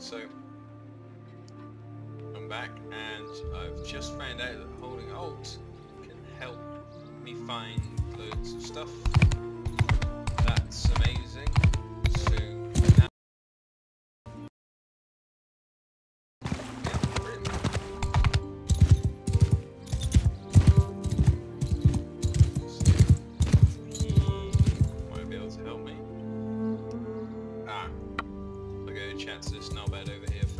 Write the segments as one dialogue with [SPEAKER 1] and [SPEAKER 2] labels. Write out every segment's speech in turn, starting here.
[SPEAKER 1] So, I'm back, and I've just found out that holding Alt can help me find loads of stuff. Go to this knobhead over here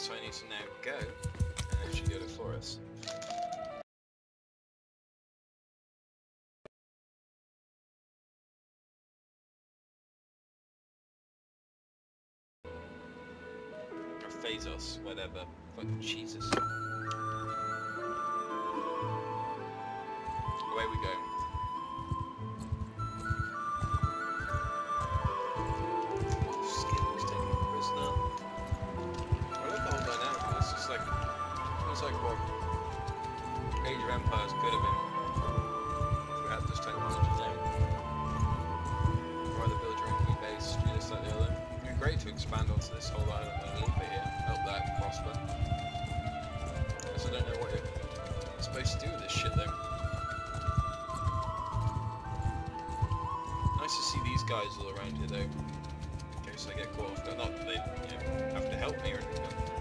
[SPEAKER 1] so I need to now go and actually go to Flores. Or Phazos, whatever. Fucking Jesus. It's like what Age of Empires could have been had this technology now. Rather build your own base, do this, that, the other. It'd be great to expand onto this whole island a little bit here, help that prosper. Because I don't know what you're supposed to do with this shit though. Nice to see these guys all around here though. In case I get caught off guard. Not that they you know, have to help me or anything.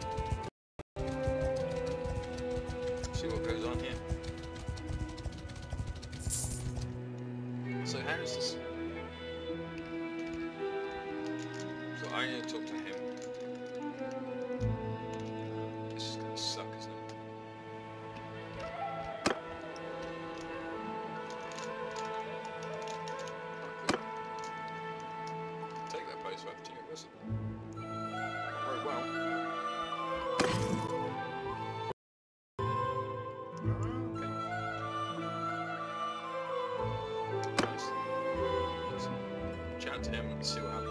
[SPEAKER 1] So how does this So I need to talk to him. This is gonna suck, isn't it? Take that post weapon to whistle. Very well. Oh, to him and see what happens.